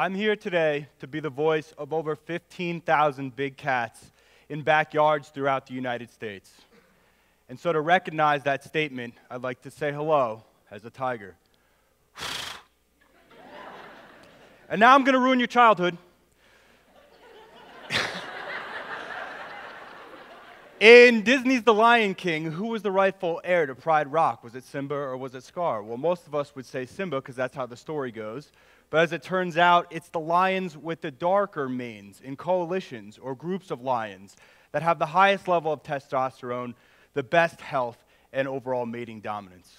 I'm here today to be the voice of over 15,000 big cats in backyards throughout the United States. And so, to recognize that statement, I'd like to say hello as a tiger. and now I'm going to ruin your childhood. In Disney's The Lion King, who was the rightful heir to Pride Rock? Was it Simba or was it Scar? Well, most of us would say Simba because that's how the story goes. But as it turns out, it's the lions with the darker manes in coalitions or groups of lions that have the highest level of testosterone, the best health, and overall mating dominance.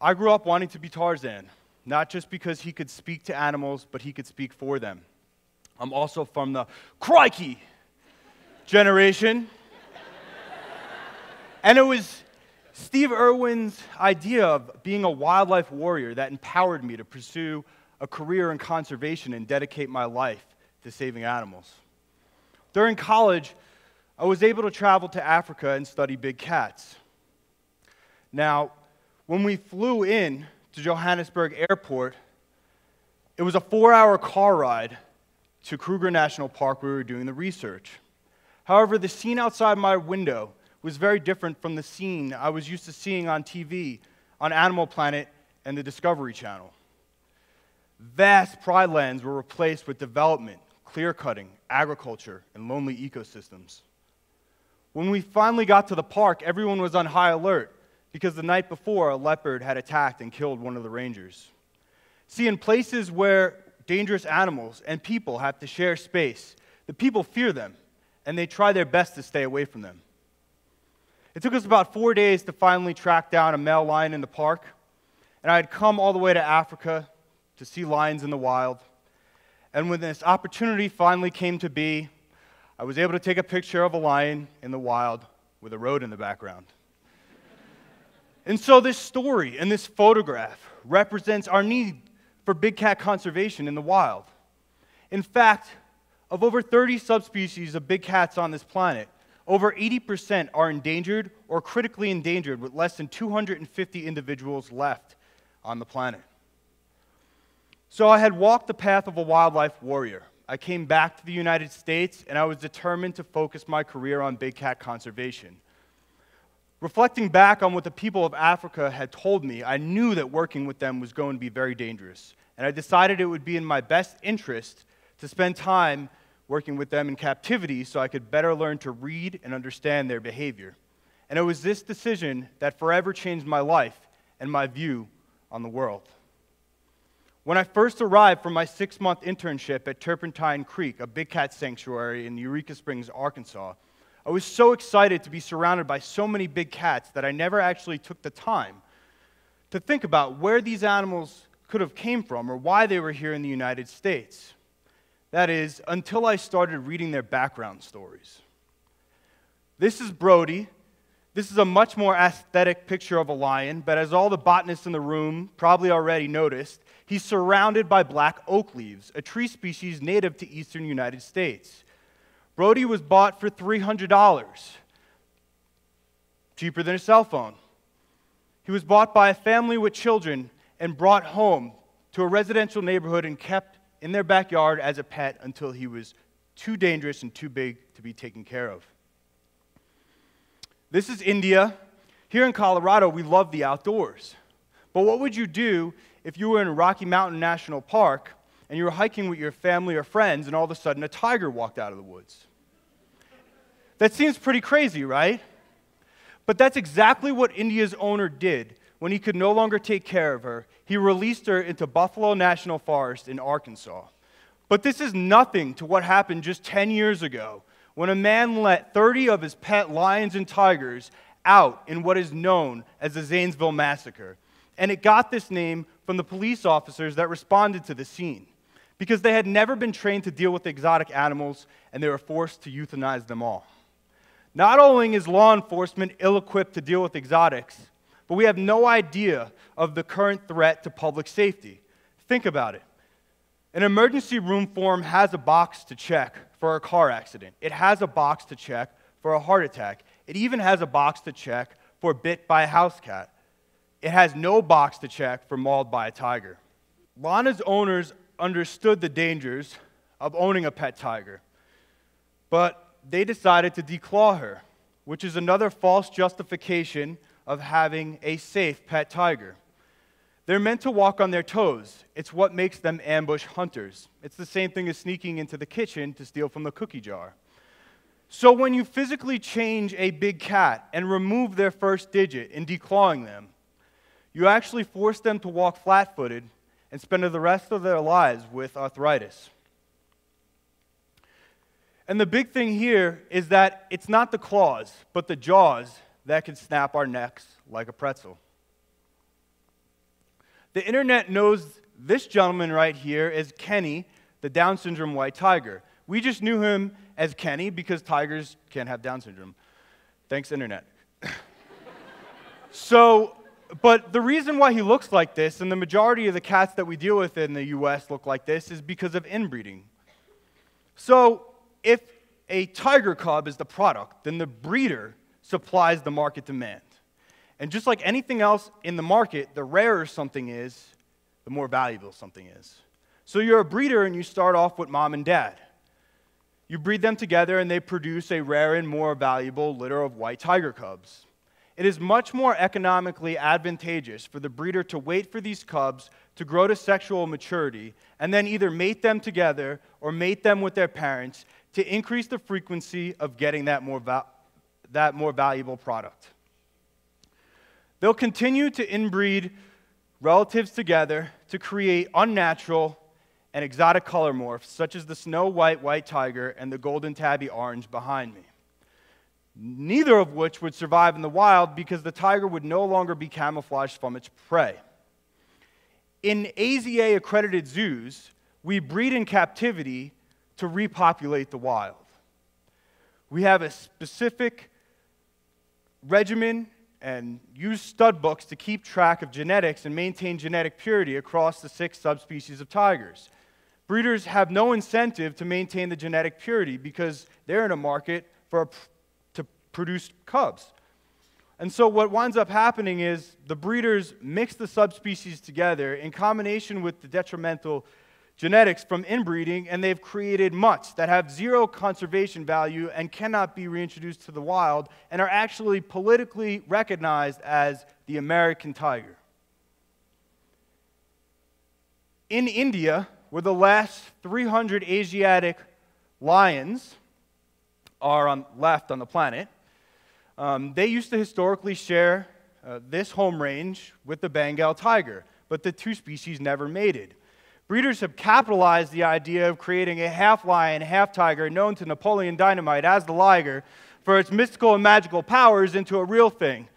I grew up wanting to be Tarzan, not just because he could speak to animals, but he could speak for them. I'm also from the crikey generation. and it was Steve Irwin's idea of being a wildlife warrior that empowered me to pursue a career in conservation and dedicate my life to saving animals. During college, I was able to travel to Africa and study big cats. Now, when we flew in to Johannesburg Airport, it was a four hour car ride to Kruger National Park where we were doing the research. However, the scene outside my window was very different from the scene I was used to seeing on TV, on Animal Planet, and the Discovery Channel. Vast pride lands were replaced with development, clear cutting, agriculture, and lonely ecosystems. When we finally got to the park, everyone was on high alert because the night before a leopard had attacked and killed one of the rangers. See, in places where dangerous animals and people have to share space, the people fear them and they try their best to stay away from them. It took us about four days to finally track down a male lion in the park, and I had come all the way to Africa to see lions in the wild. And when this opportunity finally came to be, I was able to take a picture of a lion in the wild with a road in the background. and so, this story and this photograph represents our need for big cat conservation in the wild. In fact, of over 30 subspecies of big cats on this planet, over 80% are endangered or critically endangered, with less than 250 individuals left on the planet. So I had walked the path of a wildlife warrior. I came back to the United States and I was determined to focus my career on big cat conservation. Reflecting back on what the people of Africa had told me, I knew that working with them was going to be very dangerous. And I decided it would be in my best interest to spend time working with them in captivity so I could better learn to read and understand their behavior. And it was this decision that forever changed my life and my view on the world. When I first arrived from my six month internship at Turpentine Creek, a big cat sanctuary in Eureka Springs, Arkansas, I was so excited to be surrounded by so many big cats that I never actually took the time to think about where these animals could have came from or why they were here in the United States. That is, until I started reading their background stories. This is Brody. This is a much more aesthetic picture of a lion, but as all the botanists in the room probably already noticed, he's surrounded by black oak leaves, a tree species native to eastern United States. Brody was bought for $300, cheaper than a cell phone. He was bought by a family with children and brought home to a residential neighborhood and kept in their backyard as a pet until he was too dangerous and too big to be taken care of. This is India. Here in Colorado, we love the outdoors. But what would you do if you were in Rocky Mountain National Park and you were hiking with your family or friends and all of a sudden a tiger walked out of the woods? That seems pretty crazy, right? But that's exactly what India's owner did when he could no longer take care of her, he released her into Buffalo National Forest in Arkansas. But this is nothing to what happened just 10 years ago when a man let 30 of his pet lions and tigers out in what is known as the Zanesville Massacre. And it got this name from the police officers that responded to the scene because they had never been trained to deal with exotic animals and they were forced to euthanize them all. Not only is law enforcement ill equipped to deal with exotics, but we have no idea of the current threat to public safety. Think about it. An emergency room form has a box to check for a car accident, it has a box to check for a heart attack, it even has a box to check for bit by a house cat. It has no box to check for mauled by a tiger. Lana's owners understood the dangers of owning a pet tiger, but they decided to declaw her, which is another false justification of having a safe pet tiger. They're meant to walk on their toes. It's what makes them ambush hunters. It's the same thing as sneaking into the kitchen to steal from the cookie jar. So, when you physically change a big cat and remove their first digit in declawing them, you actually force them to walk flat footed and spend the rest of their lives with arthritis. And the big thing here is that it's not the claws, but the jaws that can snap our necks like a pretzel. The internet knows this gentleman right here as Kenny, the Down syndrome white tiger. We just knew him as Kenny because tigers can't have Down syndrome. Thanks, internet. so, but the reason why he looks like this, and the majority of the cats that we deal with in the US look like this, is because of inbreeding. So, if a tiger cub is the product, then the breeder supplies the market demand. And just like anything else in the market, the rarer something is, the more valuable something is. So you're a breeder and you start off with mom and dad. You breed them together and they produce a rare and more valuable litter of white tiger cubs. It is much more economically advantageous for the breeder to wait for these cubs to grow to sexual maturity and then either mate them together or mate them with their parents to increase the frequency of getting that more, va- that more valuable product. They'll continue to inbreed relatives together to create unnatural and exotic color morphs, such as the snow white white tiger and the golden tabby orange behind me. Neither of which would survive in the wild because the tiger would no longer be camouflaged from its prey. In AZA accredited zoos, we breed in captivity to repopulate the wild. We have a specific regimen and use stud books to keep track of genetics and maintain genetic purity across the six subspecies of tigers. Breeders have no incentive to maintain the genetic purity because they're in a market for a, to produce cubs. And so, what winds up happening is the breeders mix the subspecies together in combination with the detrimental genetics from inbreeding, and they've created mutts that have zero conservation value and cannot be reintroduced to the wild and are actually politically recognized as the American tiger. In India, where the last 300 Asiatic lions are on, left on the planet, um, they used to historically share uh, this home range with the Bengal tiger, but the two species never mated. Breeders have capitalized the idea of creating a half lion, half tiger known to Napoleon Dynamite as the liger for its mystical and magical powers into a real thing.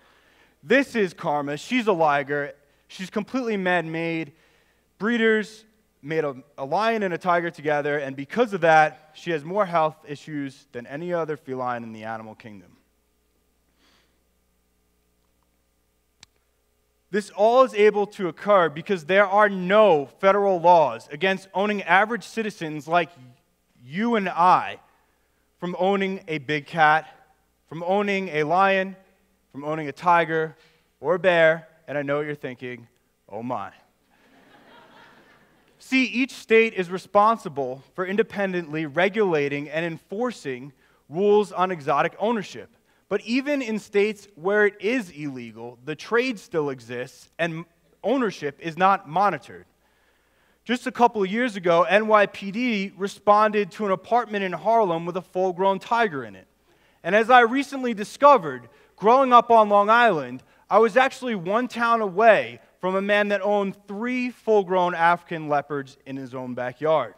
This is Karma. She's a liger. She's completely man made. Breeders made a, a, lion and a tiger together, and because of that, she has more health issues than any other feline in the animal kingdom. This all is able to occur because there are no federal laws against owning average citizens like you and I from owning a big cat, from owning a lion, from owning a tiger or a bear. And I know what you're thinking oh my. See, each state is responsible for independently regulating and enforcing rules on exotic ownership. But even in states where it is illegal, the trade still exists and ownership is not monitored. Just a couple of years ago, NYPD responded to an apartment in Harlem with a full grown tiger in it. And as I recently discovered, growing up on Long Island, I was actually one town away from a man that owned three full grown African leopards in his own backyard.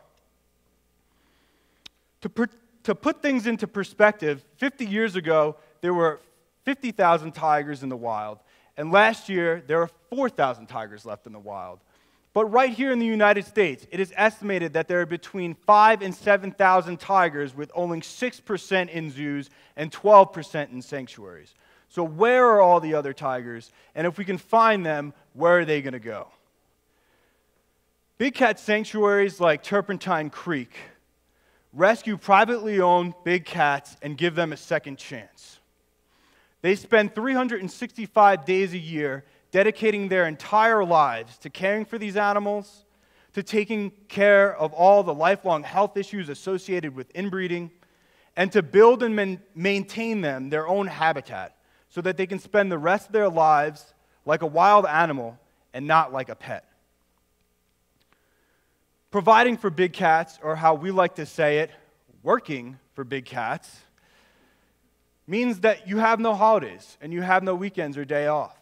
To, per- to put things into perspective, 50 years ago, there were 50,000 tigers in the wild, and last year there were 4,000 tigers left in the wild. But right here in the United States, it is estimated that there are between 5 and 7,000 tigers, with only 6% in zoos and 12% in sanctuaries. So, where are all the other tigers? And if we can find them, where are they going to go? Big cat sanctuaries like Turpentine Creek rescue privately owned big cats and give them a second chance. They spend 365 days a year dedicating their entire lives to caring for these animals, to taking care of all the lifelong health issues associated with inbreeding, and to build and maintain them their own habitat so that they can spend the rest of their lives like a wild animal and not like a pet. Providing for big cats, or how we like to say it, working for big cats, means that you have no holidays and you have no weekends or day off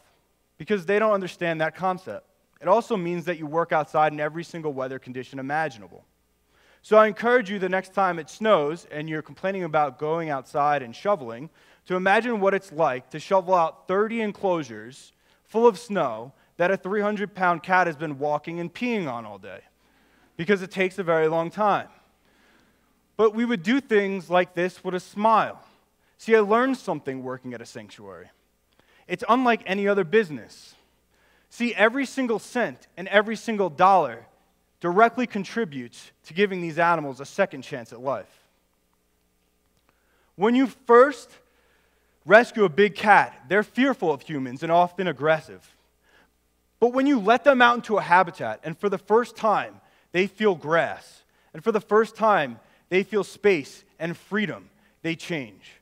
because they don't understand that concept. It also means that you work outside in every single weather condition imaginable. So I encourage you the next time it snows and you're complaining about going outside and shoveling to imagine what it's like to shovel out 30 enclosures full of snow that a 300 pound cat has been walking and peeing on all day because it takes a very long time. But we would do things like this with a smile. See, I learned something working at a sanctuary. It's unlike any other business. See, every single cent and every single dollar directly contributes to giving these animals a second chance at life. When you first rescue a big cat, they're fearful of humans and often aggressive. But when you let them out into a habitat, and for the first time, they feel grass, and for the first time, they feel space and freedom, they change.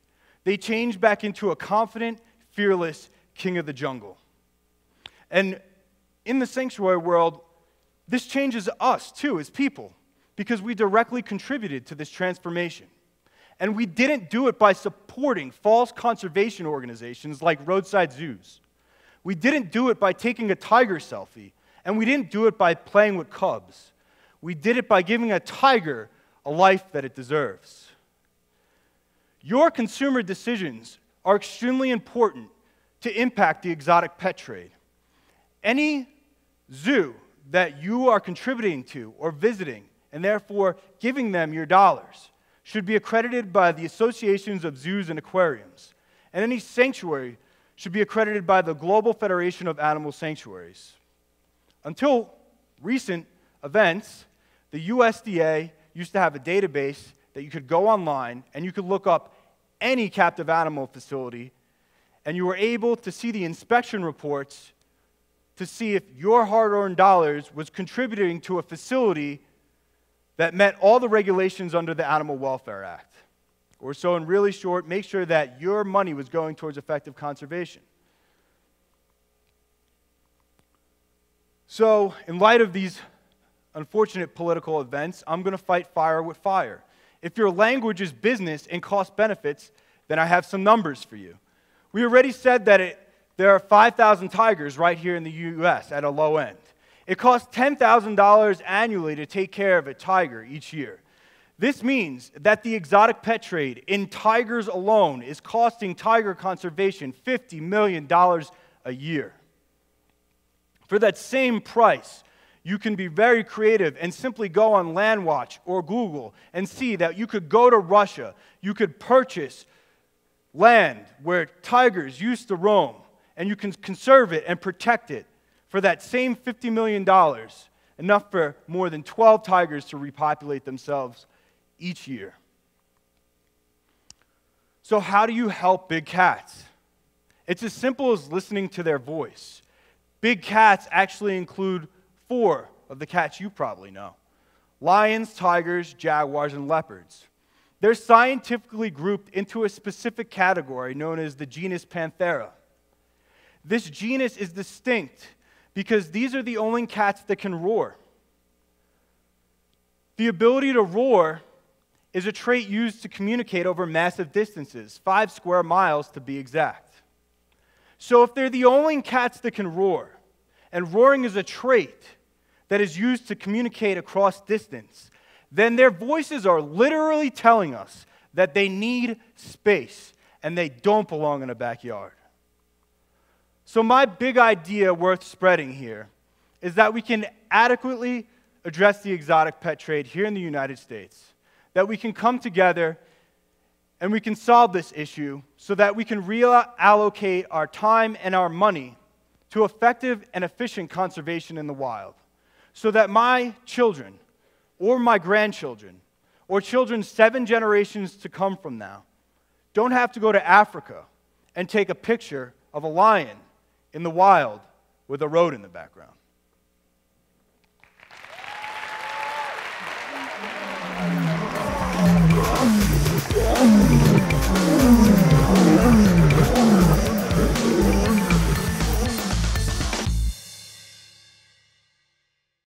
They change back into a confident, fearless king of the jungle. And in the sanctuary world, this changes us too as people because we directly contributed to this transformation. And we didn't do it by supporting false conservation organizations like roadside zoos. We didn't do it by taking a tiger selfie. And we didn't do it by playing with cubs. We did it by giving a tiger a life that it deserves. Your consumer decisions are extremely important to impact the exotic pet trade. Any zoo that you are contributing to or visiting, and therefore giving them your dollars, should be accredited by the associations of zoos and aquariums. And any sanctuary should be accredited by the Global Federation of Animal Sanctuaries. Until recent events, the USDA used to have a database that you could go online and you could look up any captive animal facility, and you were able to see the inspection reports to see if your hard earned dollars was contributing to a facility that met all the regulations under the Animal Welfare Act. Or so, in really short, make sure that your money was going towards effective conservation. So, in light of these unfortunate political events, I'm going to fight fire with fire. If your language is business and cost benefits, then I have some numbers for you. We already said that it, there are 5,000 tigers right here in the US at a low end. It costs $10,000 annually to take care of a tiger each year. This means that the exotic pet trade in tigers alone is costing tiger conservation $50 million a year. For that same price, you can be very creative and simply go on Landwatch or Google and see that you could go to Russia, you could purchase land where tigers used to roam, and you can conserve it and protect it for that same $50 million, enough for more than 12 tigers to repopulate themselves each year. So, how do you help big cats? It's as simple as listening to their voice. Big cats actually include four of the cats you probably know lions, tigers, jaguars, and leopards. They're scientifically grouped into a specific category known as the genus Panthera. This genus is distinct because these are the only cats that can roar. The ability to roar is a trait used to communicate over massive distances, five square miles to be exact. So, if they're the only cats that can roar, and roaring is a trait that is used to communicate across distance, then their voices are literally telling us that they need space and they don't belong in a backyard. So, my big idea worth spreading here is that we can adequately address the exotic pet trade here in the United States, that we can come together and we can solve this issue so that we can reallocate our time and our money to effective and efficient conservation in the wild, so that my children or my grandchildren or children seven generations to come from now don't have to go to Africa and take a picture of a lion in the wild with a road in the background.